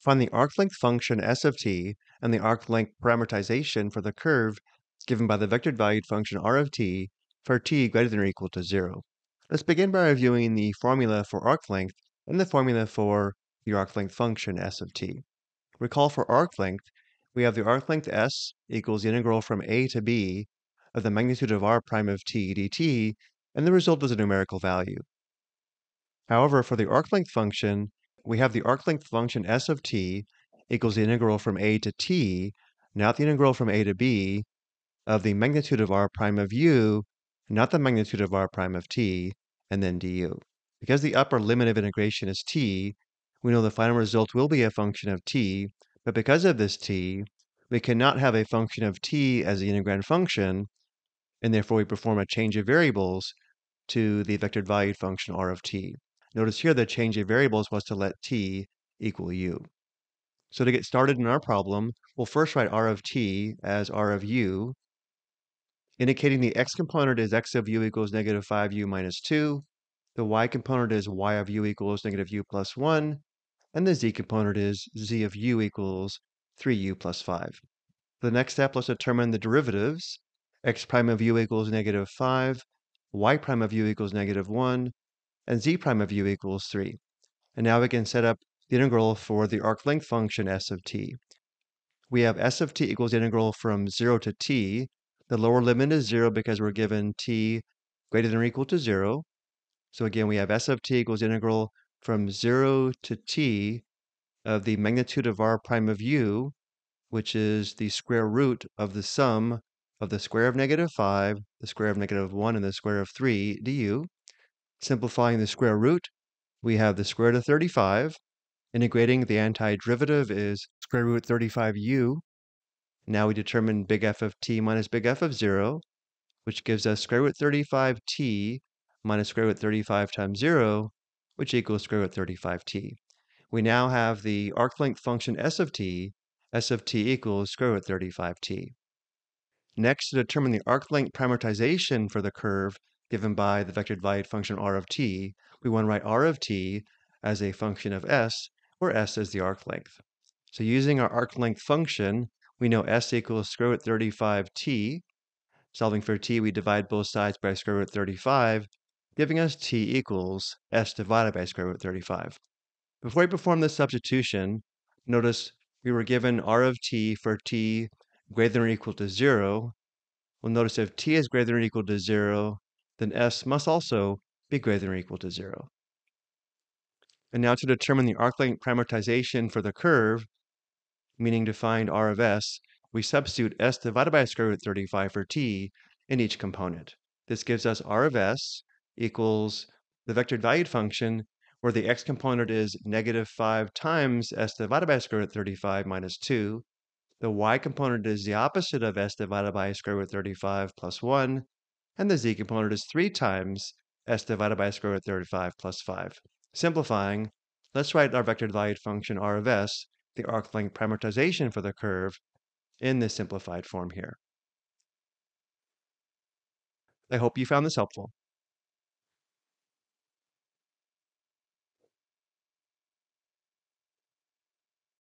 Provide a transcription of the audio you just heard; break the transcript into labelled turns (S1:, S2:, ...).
S1: Find the arc length function s of t and the arc length parameterization for the curve given by the vector valued function r of t for t greater than or equal to 0. Let's begin by reviewing the formula for arc length and the formula for the arc length function s of t. Recall for arc length, we have the arc length s equals the integral from a to b of the magnitude of r prime of t dt, and the result is a numerical value. However, for the arc length function, we have the arc length function s of t equals the integral from a to t, not the integral from a to b, of the magnitude of r prime of u, not the magnitude of r prime of t, and then du. Because the upper limit of integration is t, we know the final result will be a function of t, but because of this t, we cannot have a function of t as the integrand function, and therefore we perform a change of variables to the vectored valued function r of t. Notice here the change of variables was to let t equal u. So to get started in our problem, we'll first write r of t as r of u, indicating the x component is x of u equals negative 5u minus 2, the y component is y of u equals negative u plus 1, and the z component is z of u equals 3u plus 5. The next step, let's determine the derivatives. x prime of u equals negative 5, y prime of u equals negative 1, and z prime of u equals 3. And now we can set up the integral for the arc length function s of t. We have s of t equals the integral from 0 to t. The lower limit is 0 because we're given t greater than or equal to 0. So again, we have s of t equals integral from 0 to t of the magnitude of r prime of u, which is the square root of the sum of the square of negative 5, the square of negative 1, and the square of 3 du. Simplifying the square root, we have the square root of 35. Integrating the antiderivative is square root 35u. Now we determine big F of t minus big F of 0, which gives us square root 35t minus square root 35 times 0, which equals square root 35t. We now have the arc length function s of t, s of t equals square root 35t. Next, to determine the arc length parameterization for the curve given by the vectored valued function r of t, we want to write r of t as a function of s, where s is the arc length. So using our arc length function, we know s equals square root 35t. Solving for t, we divide both sides by square root 35, giving us t equals s divided by square root 35. Before we perform this substitution, notice we were given r of t for t greater than or equal to 0. We'll notice if t is greater than or equal to 0, then s must also be greater than or equal to 0. And now to determine the arc length parameterization for the curve, meaning to find r of s, we substitute s divided by square root 35 for t in each component. This gives us r of s equals the vectored valued function where the x component is negative 5 times s divided by square root 35 minus 2. The y component is the opposite of s divided by square root 35 plus 1. And the z component is 3 times s divided by square root of 35 plus 5. Simplifying, let's write our vector valued function r of s, the arc length parameterization for the curve, in this simplified form here. I hope you found this helpful.